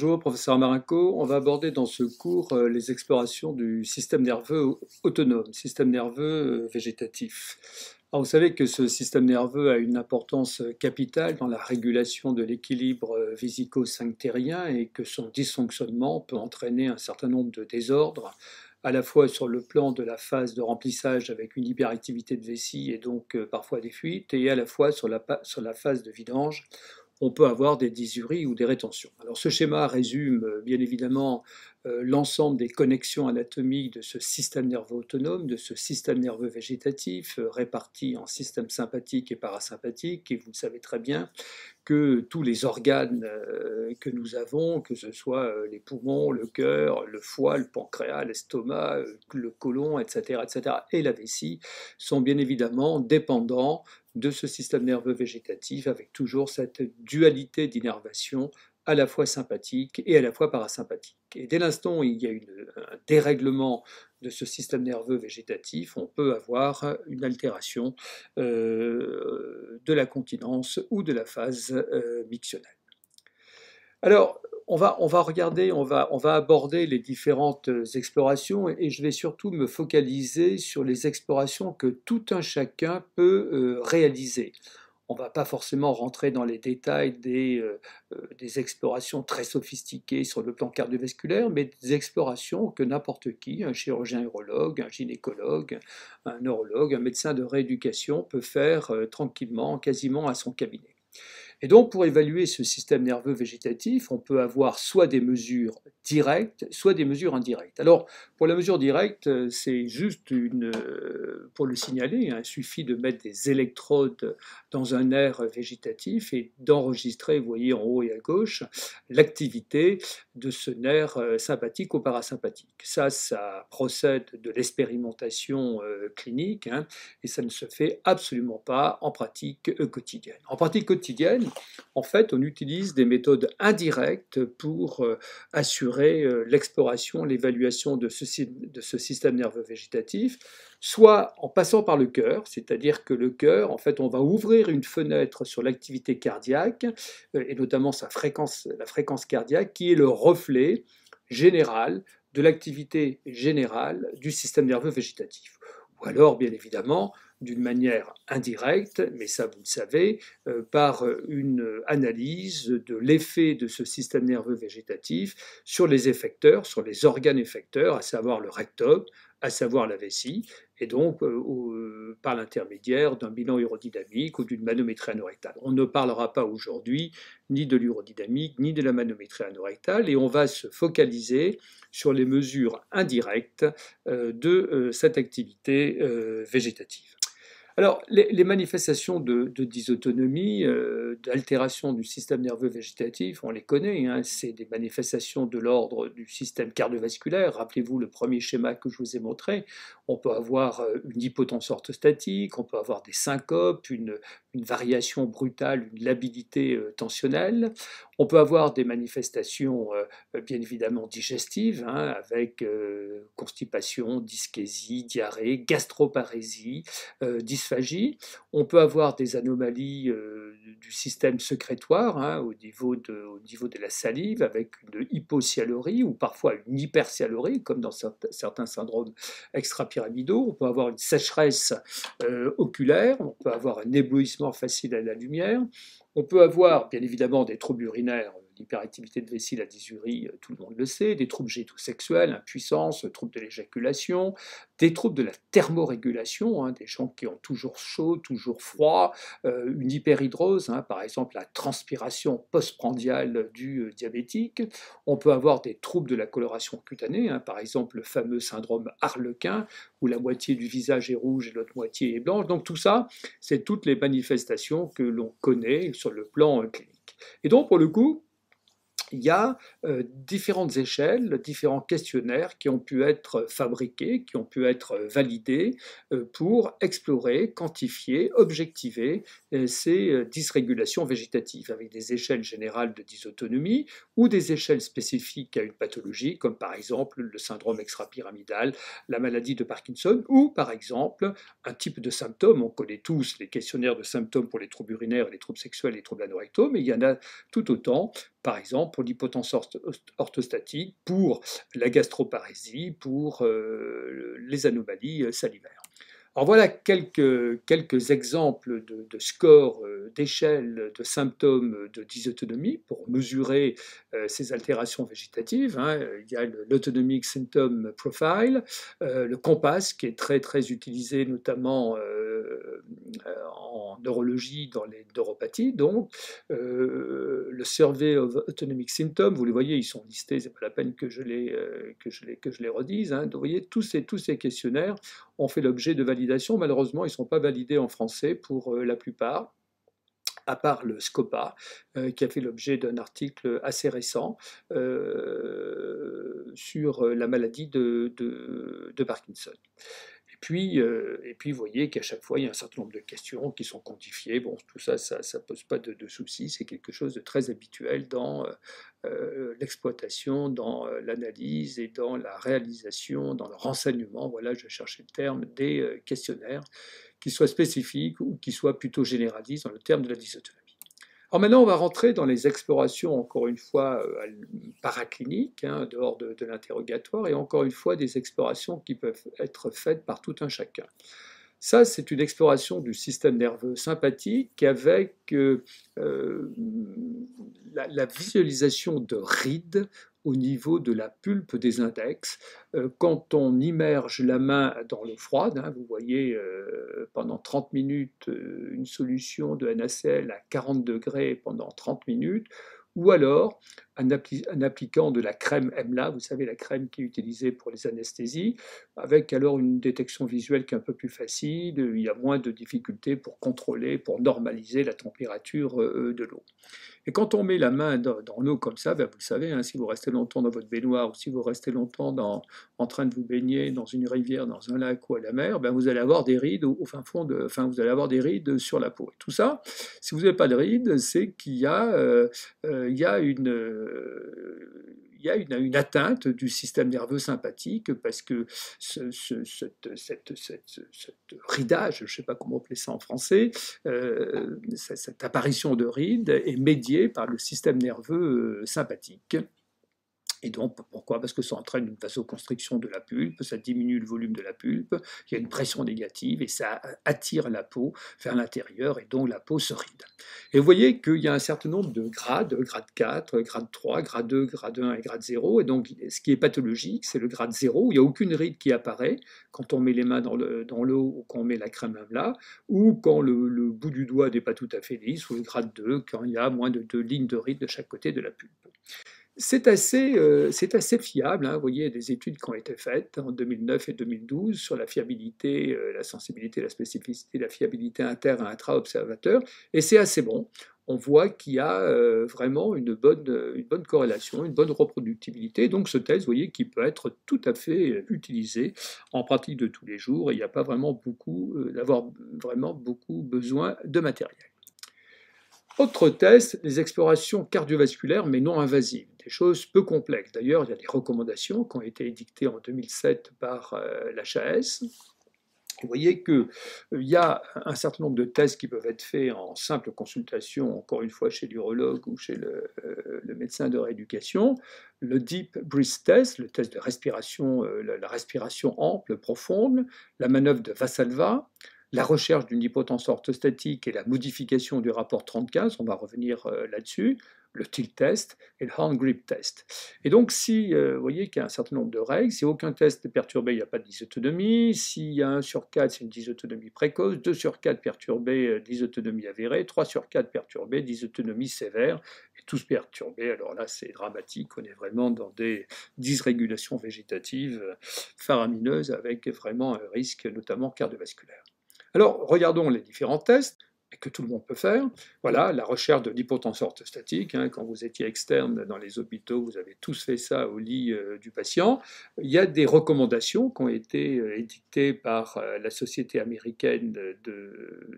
Bonjour, professeur Marinco. On va aborder dans ce cours euh, les explorations du système nerveux autonome, système nerveux euh, végétatif. Vous savez que ce système nerveux a une importance capitale dans la régulation de l'équilibre euh, vésico-sphinctérien et que son dysfonctionnement peut entraîner un certain nombre de désordres, à la fois sur le plan de la phase de remplissage avec une hyperactivité de vessie et donc parfois des fuites, et à la fois sur la, sur la phase de vidange on peut avoir des dysuries ou des rétentions. Alors ce schéma résume euh, bien évidemment euh, l'ensemble des connexions anatomiques de ce système nerveux autonome, de ce système nerveux végétatif, euh, réparti en système sympathique et parasympathique. Et vous le savez très bien que tous les organes que nous avons, que ce soit les poumons, le cœur, le foie, le pancréas, l'estomac, le côlon, etc., etc., et la vessie, sont bien évidemment dépendants de ce système nerveux végétatif avec toujours cette dualité d'innervation à la fois sympathique et à la fois parasympathique. Et dès l'instant où il y a un dérèglement de ce système nerveux végétatif, on peut avoir une altération euh, de la continence ou de la phase euh. Alors, on va, on va regarder, on va, on va aborder les différentes explorations et je vais surtout me focaliser sur les explorations que tout un chacun peut euh, réaliser on ne va pas forcément rentrer dans les détails euh, euh, des, explorations très sophistiquées sur le plan cardiovasculaire, mais des explorations que n'importe qui, un chirurgien urologue, un gynécologue, un neurologue, un médecin de rééducation peut faire euh, tranquillement, quasiment à son cabinet. Et donc, pour évaluer ce système nerveux végétatif, on peut avoir soit des mesures directes, soit des mesures indirectes. Alors, pour la mesure directe, euh, c'est juste une, euh, pour le signaler, hein, il suffit de mettre des électrodes dans un nerf végétatif et d'enregistrer, vous voyez en haut et à gauche, l'activité de ce nerf euh, sympathique ou parasympathique. Ça, ça procède de l'expérimentation clinique hein, et ça ne se fait absolument pas en pratique quotidienne. En pratique quotidienne, en fait, on utilise des méthodes indirectes pour euh, assurer euh, l'exploration, l'évaluation de ce, système nerveux végétatif, soit en passant par le cœur, c'est-à-dire que le cœur, en fait, on va ouvrir une fenêtre sur l'activité cardiaque, euh, et notamment sa la fréquence cardiaque, qui est le reflet général de l'activité générale du système nerveux végétatif. Ou alors, bien évidemment, d'une manière indirecte, mais ça vous le savez, euh, par une analyse de l'effet de ce système nerveux végétatif sur les effecteurs, sur les organes effecteurs, à savoir le rectum, à savoir la vessie, et donc euh, euh, par l'intermédiaire d'un bilan urodynamique ou d'une manométrie anorectale. On ne parlera pas aujourd'hui ni de l'urodynamique ni de la manométrie anorectale, et on va se focaliser sur les mesures indirectes de cette activité végétative. Alors, les, manifestations de, dysautonomie, euh, d'altération du système nerveux végétatif, on les connaît, hein, c'est des manifestations de l'ordre du système cardiovasculaire. Rappelez-vous le premier schéma que je vous ai montré. On peut avoir euh, une hypotension orthostatique, on peut avoir des syncopes, une, variation brutale, une labilité euh, tensionnelle. On peut avoir des manifestations bien évidemment digestives, hein, avec constipation, dyschésie, diarrhée, gastroparésie, dysphagie on peut avoir des anomalies euh, du système sécrétoire hein, au, niveau de, la salive avec une hypocialurie ou parfois une hypercialurie comme dans certains syndromes extrapyramidaux. On peut avoir une sécheresse euh, oculaire, on peut avoir un éblouissement facile à la lumière. On peut avoir bien évidemment des troubles urinaires l'hyperactivité de vessie, la dysurie, euh, tout le monde le sait, des troubles gétosexuels, impuissance, troubles de l'éjaculation, des troubles de la thermorégulation, hein, des gens qui ont toujours chaud, toujours froid, euh, une hyperhydrose, hein, par exemple la transpiration postprandiale du euh, diabétique. On peut avoir des troubles de la coloration cutanée, hein, par exemple le fameux syndrome harlequin, où la moitié du visage est rouge et l'autre moitié est blanche. Donc tout ça, c'est toutes les manifestations que l'on connaît sur le plan clinique. Et donc pour le coup, il y a euh, différentes échelles, différents questionnaires qui ont pu être fabriqués, qui ont pu être validés euh, pour explorer, quantifier, objectiver euh, ces dysrégulations végétatives avec des échelles générales de dysautonomie ou des échelles spécifiques à une pathologie, comme par exemple le syndrome extrapyramidal, la maladie de Parkinson ou par exemple un type de symptômes. On connaît tous les questionnaires de symptômes pour les troubles urinaires, les troubles sexuels, les troubles anorectaux, mais il y en a tout autant par exemple pour l'hypotension orthostatique, pour la gastroparésie, pour les anomalies salivaires. Alors voilà quelques, quelques exemples de, scores, euh, d'échelles, de symptômes de dysautonomie pour mesurer euh, ces altérations végétatives. Hein. Il y a l'Autonomic Symptom Profile, euh, le COMPASS qui est très très utilisé notamment en neurologie dans les neuropathies. Donc le Survey of Autonomic Symptoms, vous les voyez, ils sont listés, c'est pas la peine que je les, que je les, que je les redise. Hein. vous voyez, tous ces, tous ces questionnaires ont fait l'objet de Malheureusement, ils ne sont pas validés en français pour euh, la plupart à part le SCOPA, euh, qui a fait l'objet d'un article assez récent euh, sur la maladie de Parkinson puis, euh, et puis, vous voyez qu'à chaque fois, il y a un certain nombre de questions qui sont quantifiées. Bon, tout ça, ça ne pose pas de, soucis. C'est quelque chose de très habituel dans euh, euh, l'exploitation, dans l'analyse et dans la réalisation, dans le renseignement. Voilà, je cherchais le terme des questionnaires qui soient spécifiques ou qui soient plutôt généralistes dans le terme de la dysautonomie. Alors maintenant, on va rentrer dans les explorations, encore une fois, euh, paracliniques, hein, dehors de, l'interrogatoire, et encore une fois, des explorations qui peuvent être faites par tout un chacun. Ça, c'est une exploration du système nerveux sympathique avec euh, euh, la, visualisation de rides au niveau de la pulpe des index. Euh, quand on immerge la main dans l'eau froide, hein, vous voyez euh, pendant 30 minutes euh, une solution de NaCl à 40 degrés pendant 30 minutes, ou alors en, appliquant de la crème EMLA, vous savez la crème qui est utilisée pour les anesthésies, avec alors une détection visuelle qui est un peu plus facile, il y a moins de difficultés pour contrôler, pour normaliser la température de l'eau. Et quand on met la main dans, l'eau comme ça, ben vous le savez, hein, si vous restez longtemps dans votre baignoire ou si vous restez longtemps en train de vous baigner dans une rivière, dans un lac ou à la mer, ben vous allez avoir des rides au, fin fond enfin vous allez avoir des rides sur la peau. Tout ça, si vous n'avez pas de rides, c'est qu'il y a, euh, euh, il y a une il y a une, atteinte du système nerveux sympathique parce que ce, cette, ridage, je ne sais pas comment appeler ça en français, euh, cette apparition de rides est médiée par le système nerveux euh, sympathique. Et donc, pourquoi? Parce que ça entraîne une vasoconstriction de la pulpe, ça diminue le volume de la pulpe, il y a une pression négative et ça attire la peau vers l'intérieur et donc la peau se ride. Et vous voyez qu'il y a un certain nombre de grades, grade 4, grade 3, grade 2, grade 1 et grade 0. Et donc, ce qui est pathologique, c'est le grade 0 où il n'y a aucune ride qui apparaît quand on met les mains dans l'eau ou quand on met la crème là, ou quand le, bout du doigt n'est pas tout à fait lisse, ou le grade 2 quand il y a moins de deux lignes de rides de chaque côté de la pulpe. C'est assez, euh, assez, fiable. Hein. Vous voyez, des études qui ont été faites en 2009 et 2012 sur la fiabilité, euh, la sensibilité, la spécificité, la fiabilité inter- et intra-observateur, et c'est assez bon. On voit qu'il y a euh, vraiment une bonne, une bonne corrélation, une bonne reproductibilité. Donc ce test, vous voyez, qui peut être tout à fait utilisé en pratique de tous les jours, et il n'y a pas vraiment beaucoup, d'avoir vraiment beaucoup besoin de matériel. Autre test, les explorations cardiovasculaires mais non invasives, des choses peu complexes. D'ailleurs, il y a des recommandations qui ont été édictées en 2007 par euh, l'HAS. Vous voyez qu'il euh, y a un certain nombre de tests qui peuvent être faits en simple consultation, encore une fois chez l'urologue ou chez le, euh, médecin de rééducation. Le Deep Breath Test, le test de respiration, la respiration ample, profonde, la manœuvre de Vassalva, la recherche d'une hypotension orthostatique et la modification du rapport 30-15, on va revenir euh, là-dessus, le tilt test et le hand grip test. Et donc, si euh, vous voyez qu'il y a un certain nombre de règles, si aucun test est perturbé, il n'y a pas de dysautonomie. S'il y a 1 sur 4, c'est une dysautonomie précoce. 2 sur 4 perturbés, euh, dysautonomie avérée. 3 sur 4 perturbés, dysautonomie sévère. Et tous perturbés, alors là, c'est dramatique. On est vraiment dans des dysrégulations végétatives faramineuses avec vraiment un risque, notamment cardiovasculaire. Alors, regardons les différents tests que tout le monde peut faire. Voilà, la recherche de l'hypotension orthostatique. Hein, quand vous étiez externe dans les hôpitaux, vous avez tous fait ça au lit euh, du patient. Il y a des recommandations qui ont été euh, édictées par euh, la Société américaine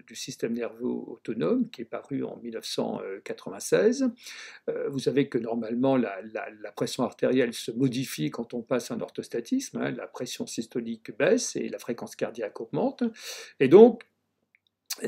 du système nerveux autonome, qui est parue en 1996. vous savez que normalement, la, pression artérielle se modifie quand on passe un orthostatisme. Hein. la pression systolique baisse et la fréquence cardiaque augmente. Et donc,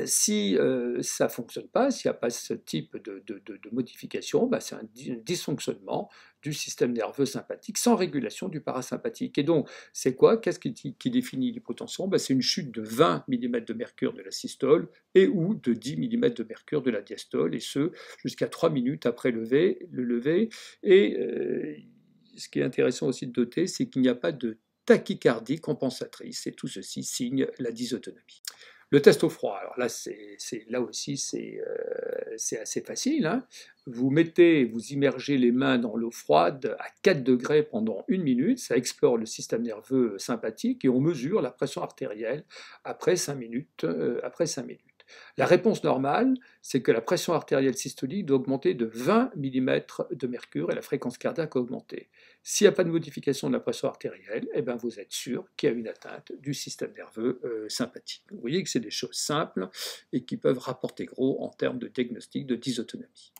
si ça ne fonctionne pas, s'il n'y a pas ce type de, modification, bah, c'est un, dysfonctionnement du système nerveux sympathique sans régulation du parasympathique. Et donc, c'est quoi? Qu'est-ce qui, définit l'hypotension? Bah, C'est une chute de 20 mm de mercure de la systole et ou de 10 mm de mercure de la diastole, et ce, jusqu'à 3 minutes après le lever. Et ce qui est intéressant aussi de noter, c'est qu'il n'y a pas de tachycardie compensatrice, et tout ceci signe la dysautonomie. Le test au froid, alors là, c'est, là aussi, c'est, euh, assez facile. Hein. Vous mettez, vous immergez les mains dans l'eau froide à 4 degrés pendant une minute, ça explore le système nerveux sympathique et on mesure la pression artérielle après 5 minutes. Euh, après 5 minutes. La réponse normale, c'est que la pression artérielle systolique doit augmenter de 20 mm de mercure et la fréquence cardiaque augmenter. S'il n'y a pas de modification de la pression artérielle, eh bien vous êtes sûr qu'il y a une atteinte du système nerveux euh, sympathique. Vous voyez que c'est des choses simples et qui peuvent rapporter gros en termes de diagnostic de dysautonomie.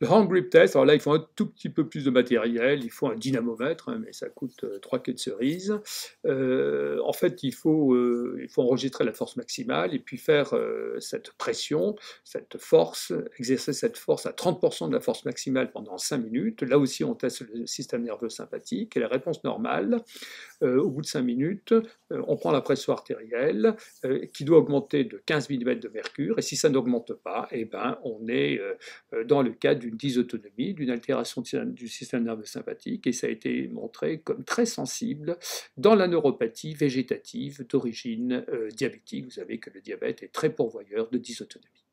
Le hand grip test, alors là, il faut un tout petit peu plus de matériel, il faut un dynamomètre, hein, mais ça coûte euh, trois queues de cerise. Euh, en fait, il faut, euh, il faut enregistrer la force maximale et puis faire cette pression, cette force, exercer cette force à 30% de la force maximale pendant 5 minutes. Là aussi, on teste le système nerveux sympathique et la réponse normale, au bout de 5 minutes, on prend la pression artérielle qui doit augmenter de 15 mm de mercure et si ça n'augmente pas, eh ben, on est dans le cas du d'une dysautonomie, d'une altération du système nerveux sympathique, et ça a été montré comme très sensible dans la neuropathie végétative d'origine euh, diabétique. Vous savez que le diabète est très pourvoyeur de dysautonomie.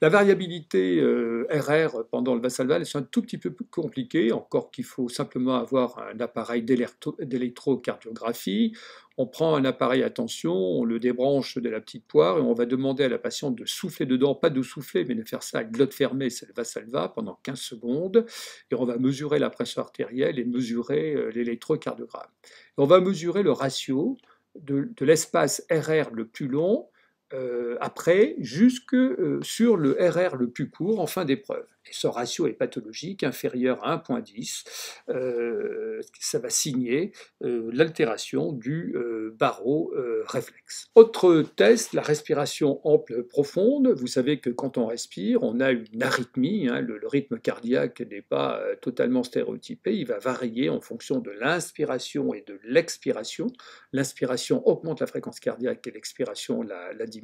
La variabilité euh, RR pendant le Vassalval est un tout petit peu plus compliqué, encore qu'il faut simplement avoir un appareil d'électrocardiographie. On prend un appareil à tension, on le débranche de la petite poire et on va demander à la patiente de souffler dedans, pas de souffler, mais de faire ça à glotte fermée, c'est le Vassalva, pendant 15 secondes. Et on va mesurer la pression artérielle et mesurer euh, l'électrocardiogramme. on va mesurer le ratio de l'espace RR le plus long euh, après, jusque euh, sur le RR le plus court en fin d'épreuve et ce ratio est pathologique, inférieur à 1.10, euh, ça va signer l'altération du barreau réflexe. Autre test, la respiration ample profonde. Vous savez que quand on respire, on a une arythmie, hein, le, rythme cardiaque n'est pas totalement stéréotypé, il va varier en fonction de l'inspiration et de l'expiration. L'inspiration augmente la fréquence cardiaque et l'expiration la, la diminue.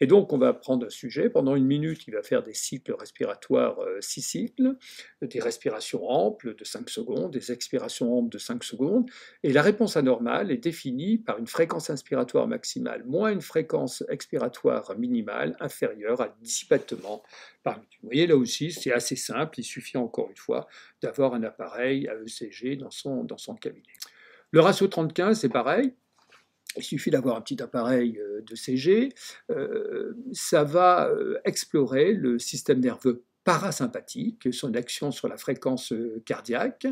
Et donc on va prendre un sujet, pendant une minute, il va faire des cycles respiratoires 6 euh, cycles, des respirations amples de 5 secondes, des expirations amples de 5 secondes, et la réponse anormale est définie par une fréquence inspiratoire maximale moins une fréquence expiratoire minimale inférieure à 10 battements par minute. Vous voyez là aussi, c'est assez simple, il suffit encore une fois d'avoir un appareil à ECG dans son, cabinet. Le ratio 30-15, c'est pareil, il suffit d'avoir un petit appareil euh, de CG, euh, ça va explorer le système nerveux parasympathique, son action sur la fréquence euh, cardiaque.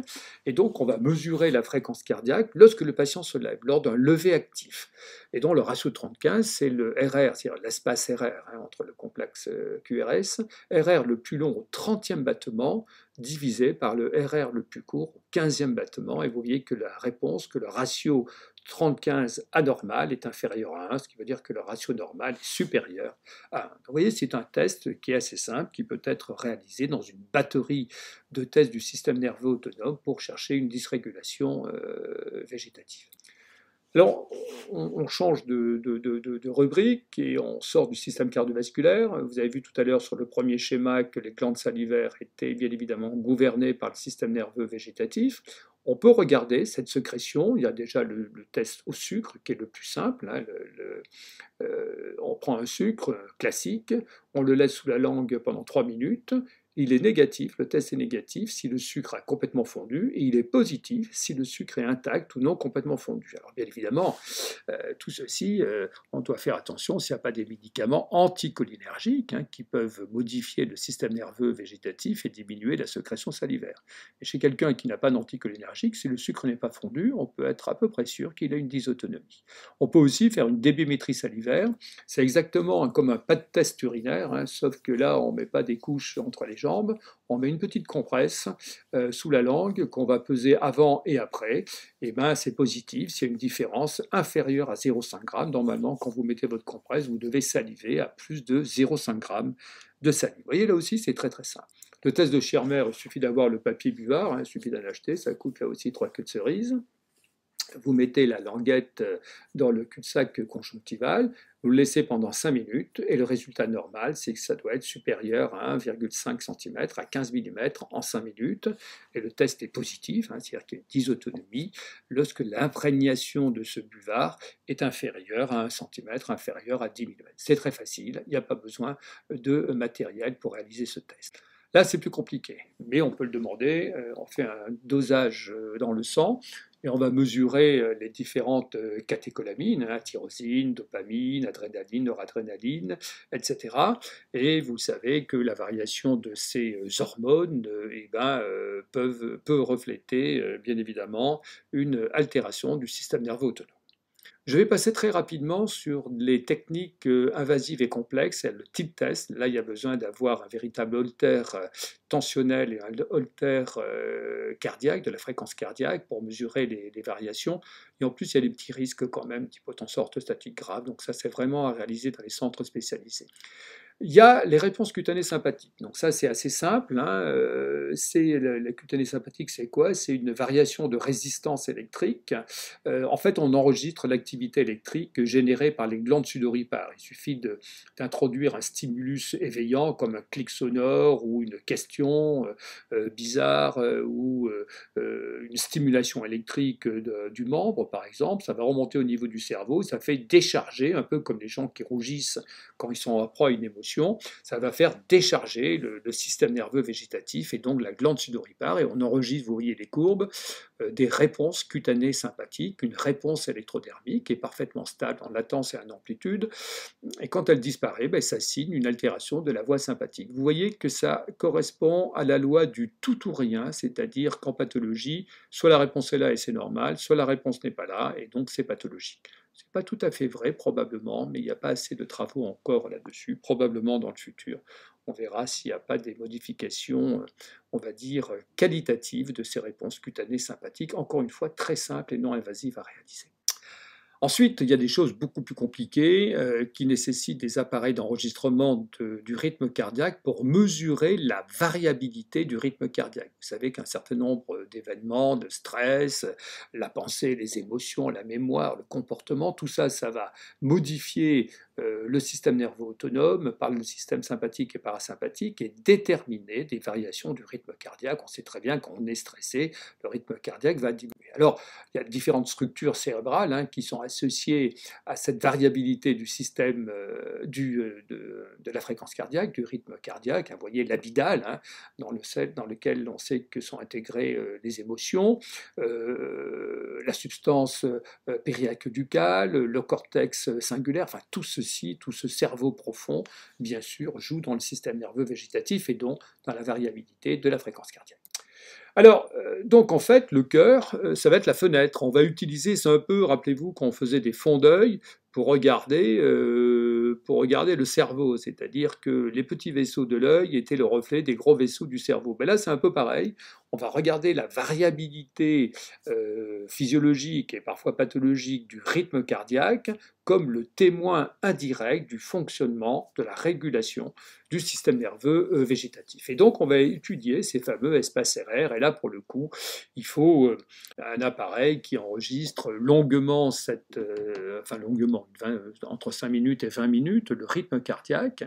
Et donc, on va mesurer la fréquence cardiaque lorsque le patient se lève, lors d'un lever actif. Et donc, le ratio de 30-15, c'est le RR, c'est-à-dire l'espace RR hein, entre le complexe euh, QRS. RR le plus long au 30e battement, divisé par le RR le plus court au 15e battement. Et vous voyez que la réponse, que le ratio 30-15 anormal est inférieur à 1, ce qui veut dire que le ratio normal est supérieur à 1. vous voyez, c'est un test qui est assez simple, qui peut être réalisé dans une batterie de tests du système nerveux autonome pour chercher une dysrégulation euh, végétative. Alors, on, change de, rubrique et on sort du système cardiovasculaire. Vous avez vu tout à l'heure sur le premier schéma que les glandes salivaires étaient bien évidemment gouvernées par le système nerveux végétatif. On peut regarder cette sécrétion. Il y a déjà le, test au sucre qui est le plus simple. Hein, euh, on prend un sucre classique, on le laisse sous la langue pendant 3 minutes il est négatif, le test est négatif si le sucre a complètement fondu, et il est positif si le sucre est intact ou non complètement fondu. Alors bien évidemment, euh, tout ceci, euh, on doit faire attention s'il n'y a pas des médicaments anticholinergiques hein, qui peuvent modifier le système nerveux végétatif et diminuer la sécrétion salivaire. Et chez quelqu'un qui n'a pas d'anticholinergique, si le sucre n'est pas fondu, on peut être à peu près sûr qu'il a une dysautonomie. On peut aussi faire une débimétrie salivaire, c'est exactement comme un pas de test urinaire, hein, sauf que là on ne met pas des couches entre les jambes, on met une petite compresse euh, sous la langue qu'on va peser avant et après. Et eh ben c'est positif, s'il y a une différence inférieure à 0,5 g. Normalement, quand vous mettez votre compresse, vous devez saliver à plus de 0,5 g de salive. Vous voyez, là aussi, c'est très très simple. Le test de Schirmer, il suffit d'avoir le papier buvard, hein, il suffit d'en acheter, ça coûte là aussi trois queues de cerise vous mettez la languette euh, dans le cul-de-sac conjonctival, vous le laissez pendant 5 minutes, et le résultat normal, c'est que ça doit être supérieur à 1,5 cm à 15 mm en 5 minutes, et le test est positif, hein, c'est-à-dire qu'il y a 10 autonomies, lorsque l'imprégnation de ce buvard est inférieure à 1 cm, inférieure à 10 mm. C'est très facile, il n'y a pas besoin de matériel pour réaliser ce test. Là, c'est plus compliqué, mais on peut le demander. Euh, on fait un dosage euh, dans le sang et on va mesurer euh, les différentes catécholamines, hein, tyrosine, dopamine, adrénaline, noradrénaline, etc. Et vous savez que la variation de ces hormones eh ben, peut refléter, bien évidemment, une altération du système nerveux autonome. Je vais passer très rapidement sur les techniques euh, invasives et complexes, le type test. Là, il y a besoin d'avoir un véritable holter euh, tensionnel et un holter euh, cardiaque, de la fréquence cardiaque, pour mesurer les, variations. Et en plus, il y a des petits risques quand même, d'hypotension orthostatique grave. Donc ça, c'est vraiment à réaliser dans les centres spécialisés. Il y a les réponses cutanées sympathiques. Donc ça, c'est assez simple. Hein. Euh, c'est la, cutanée sympathique, c'est quoi? C'est une variation de résistance électrique. Euh, en fait, on enregistre l'activité électrique générée par les glandes sudoripares. Il suffit d'introduire un stimulus éveillant comme un clic sonore ou une question euh, bizarre ou une stimulation électrique du membre, par exemple. Ça va remonter au niveau du cerveau. Ça fait décharger, un peu comme les gens qui rougissent quand ils sont en proie à une émotion ça va faire décharger le, système nerveux végétatif et donc la glande sudoripare, et on enregistre, vous voyez les courbes, euh, des réponses cutanées sympathiques, une réponse électrodermique qui est parfaitement stable en latence et en amplitude, et quand elle disparaît, ben, ça signe une altération de la voie sympathique. Vous voyez que ça correspond à la loi du tout ou rien, c'est-à-dire qu'en pathologie, soit la réponse est là et c'est normal, soit la réponse n'est pas là et donc c'est pathologique. Ce n'est pas tout à fait vrai, probablement, mais il n'y a pas assez de travaux encore là-dessus. Probablement dans le futur, on verra s'il n'y a pas des modifications, on va dire, qualitatives de ces réponses cutanées sympathiques, encore une fois très simples et non invasives à réaliser. Ensuite, il y a des choses beaucoup plus compliquées euh, qui nécessitent des appareils d'enregistrement du rythme cardiaque pour mesurer la variabilité du rythme cardiaque. Vous savez qu'un certain nombre d'événements, de stress, la pensée, les émotions, la mémoire, le comportement, tout ça, ça va modifier le système nerveux autonome par le système sympathique et parasympathique et déterminer des variations du rythme cardiaque. On sait très bien qu'on est stressé, le rythme cardiaque va diminuer. Alors, il y a différentes structures cérébrales hein, qui sont associées à cette variabilité du système euh, euh, de, la fréquence cardiaque, du rythme cardiaque. Vous voyez l'abidal, hein, dans, le, dans lequel on sait que sont intégrées euh, les émotions, la substance périaqueducale, le cortex singulaire, enfin tout ceci, tout ce cerveau profond, bien sûr, joue dans le système nerveux végétatif et donc dans la variabilité de la fréquence cardiaque. Alors, euh, donc en fait, le cœur, euh, ça va être la fenêtre. On va utiliser, c'est un peu, rappelez-vous, quand on faisait des fonds d'œil pour euh, pour regarder le cerveau, c'est-à-dire que les petits vaisseaux de l'œil étaient le reflet des gros vaisseaux du cerveau. Mais là, c'est un peu pareil. On va regarder la variabilité physiologique et parfois pathologique du rythme cardiaque comme le témoin indirect du fonctionnement, de la régulation du système nerveux euh, végétatif. Et donc on va étudier ces fameux espaces RR, et là pour le coup, il faut euh, un appareil qui enregistre longuement, euh, entre 5 minutes et 20 minutes, le rythme cardiaque,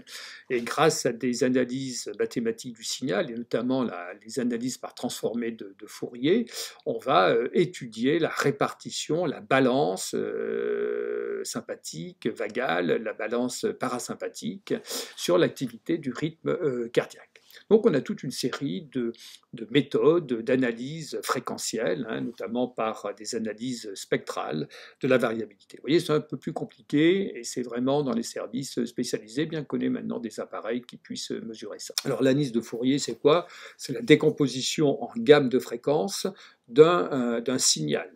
et grâce à des analyses mathématiques du signal, et notamment les analyses par transformé de, de, Fourier, on va étudier la répartition, la balance sympathique, vagale, la balance parasympathique sur l'activité du rythme euh, cardiaque. Donc on a toute une série de, méthodes d'analyse fréquentielle, hein, notamment par des analyses spectrales de la variabilité. Vous voyez, c'est un peu plus compliqué et c'est vraiment dans les services spécialisés, bien qu'on ait maintenant des appareils qui puissent mesurer ça. Alors l'analyse de Fourier, c'est quoi? C'est la décomposition en gamme de fréquences d'un euh, signal.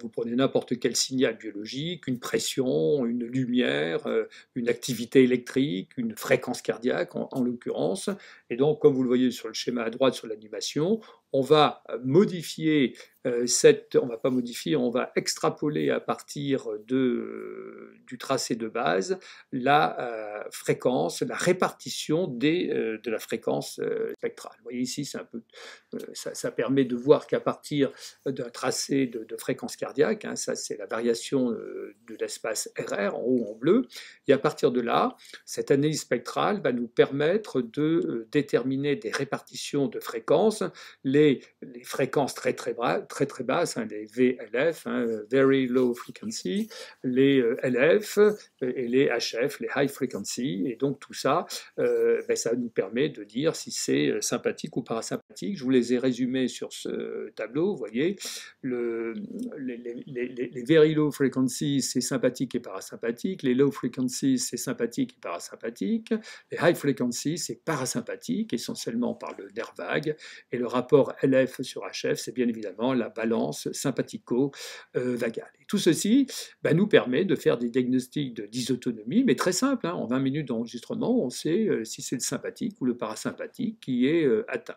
Vous prenez n'importe quel signal biologique, une pression, une lumière, une activité électrique, une fréquence cardiaque en l'occurrence, et donc comme vous le voyez sur le schéma à droite sur l'animation, on va modifier euh, cette, on va pas modifier, on va extrapoler à partir du tracé de base la euh, fréquence, la répartition euh, de la fréquence spectrale. Vous voyez ici, ça, permet de voir qu'à partir d'un tracé de, fréquence cardiaque, hein, ça c'est la variation de l'espace RR en haut en bleu, et à partir de là, cette analyse spectrale va nous permettre de déterminer des répartitions de fréquences, les, les fréquences très très, très très très basses, hein, les VLF, hein, Very Low Frequency, les euh, LF euh, et les HF, les High Frequency. Et donc tout ça, euh, ben, ça nous permet de dire si c'est sympathique ou parasympathique. Je vous les ai résumés sur ce tableau, vous voyez. Le, les, les, les, Very Low Frequency, c'est sympathique et parasympathique. Les Low Frequency, c'est sympathique et parasympathique. Les High Frequency, c'est parasympathique, essentiellement par le nerf vague. Et le rapport LF sur HF, c'est bien évidemment la balance sympathico-vagale. Et tout ceci bah, nous permet de faire des diagnostics de dysautonomie, mais très simple. Hein. en 20 minutes d'enregistrement, on sait euh, si c'est le sympathique ou le parasympathique qui est euh, atteint.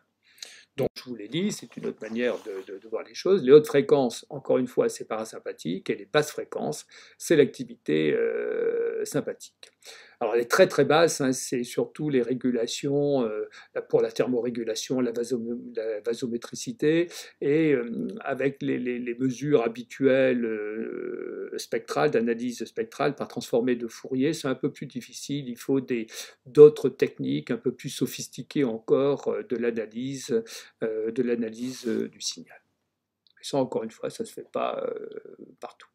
Donc, je vous l'ai dit, c'est une autre manière de, voir les choses. Les hautes fréquences, encore une fois, c'est parasympathique, et les basses fréquences, c'est l'activité euh, sympathique. Alors les très très basses, hein, c'est surtout les régulations euh, pour la thermorégulation, la, vasométricité, et euh, avec les, mesures habituelles euh, spectrales, d'analyse spectrale par transformé de Fourier, c'est un peu plus difficile, il faut d'autres techniques un peu plus sophistiquées encore de l'analyse du signal. Mais ça, encore une fois, ça ne se fait pas partout.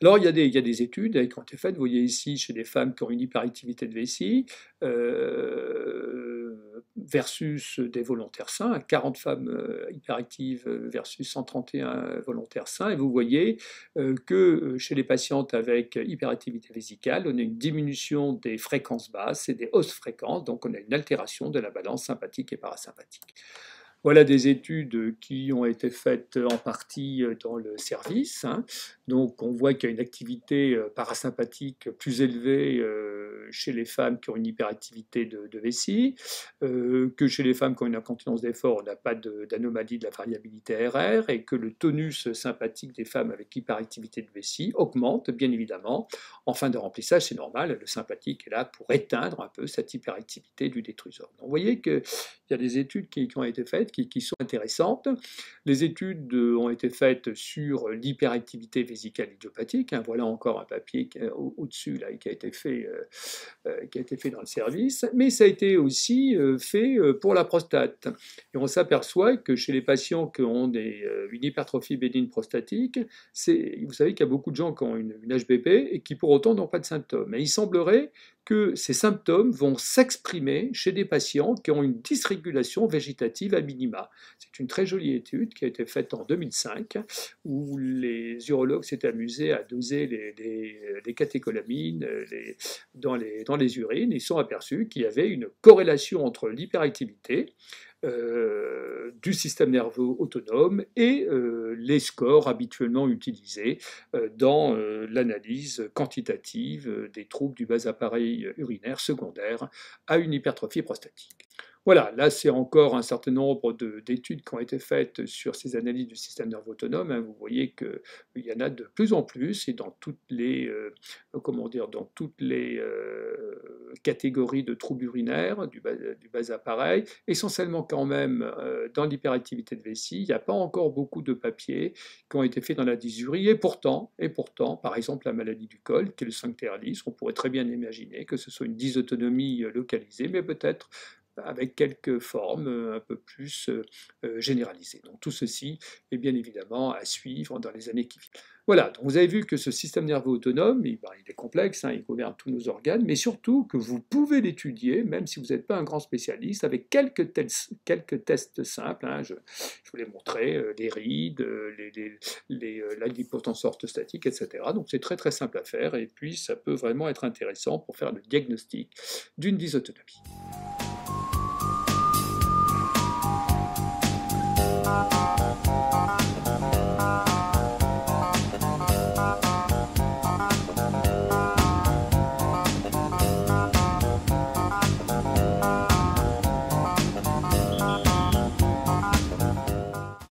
Alors, il y, a des, études qui ont été faites, vous voyez ici, chez des femmes qui ont une hyperactivité de vessie, euh, versus des volontaires sains, 40 femmes euh, hyperactives versus 131 volontaires sains, et vous voyez euh, que chez les patientes avec hyperactivité vésicale, on a une diminution des fréquences basses et des hausses fréquences, donc on a une altération de la balance sympathique et parasympathique. Voilà des études qui ont été faites en partie dans le service. Hein. Donc on voit qu'il y a une activité euh, parasympathique plus élevée euh, chez les femmes qui ont une hyperactivité de, vessie, euh, que chez les femmes qui ont une incontinence d'effort, on n'a pas d'anomalie de, la variabilité RR, et que le tonus sympathique des femmes avec hyperactivité de vessie augmente, bien évidemment. En fin de remplissage, c'est normal, le sympathique est là pour éteindre un peu cette hyperactivité du détrusor. Donc, vous voyez qu'il y a des études qui, ont été faites, qui, sont intéressantes. Les études ont été faites sur l'hyperactivité vésicale idiopathique. Hein. Voilà encore un papier au-dessus là, qui, a été fait, euh, euh, qui a été fait dans le service. Mais ça a été aussi euh, fait pour la prostate. Et on s'aperçoit que chez les patients qui ont une hypertrophie bénigne prostatique, vous savez qu'il y a beaucoup de gens qui ont une, une HBP et qui pour autant n'ont pas de symptômes. Et il semblerait que ces symptômes vont s'exprimer chez des patients qui ont une dysrégulation végétative à minima. C'est une très jolie étude qui a été faite en 2005 où les urologues s'étaient amusés à doser les, catécholamines dans, les, dans les urines. Ils sont aperçus qu'il y avait une corrélation entre l'hyperactivité, euh, du système nerveux autonome et euh, les scores habituellement utilisés euh, dans l'analyse quantitative des troubles du bas appareil urinaire secondaire à une hypertrophie prostatique. Voilà, là c'est encore un certain nombre d'études qui ont été faites sur ces analyses du système nerveux autonome. Hein. Vous voyez qu'il y en a de plus en plus et dans toutes les, euh, dans toutes les euh, catégories de troubles urinaires du bas, du bas appareil, essentiellement quand même euh, dans l'hyperactivité de vessie. Il n'y a pas encore beaucoup de papiers qui ont été faits dans la dysurie et pourtant, et pourtant, par exemple la maladie du col, qui est le sphincter on pourrait très bien imaginer que ce soit une dysautonomie localisée, mais peut-être avec quelques formes euh, un peu plus euh, euh, généralisées. Donc tout ceci est bien évidemment à suivre dans les années qui viennent. Voilà, donc vous avez vu que ce système nerveux autonome, il, ben, est complexe, hein, il gouverne tous nos organes, mais surtout que vous pouvez l'étudier, même si vous n'êtes pas un grand spécialiste, avec quelques, tests, simples. Hein, je, vous l'ai montré, les rides, les, les, orthostatique, etc. Donc c'est très très simple à faire, et puis ça peut vraiment être intéressant pour faire le diagnostic d'une dysautonomie.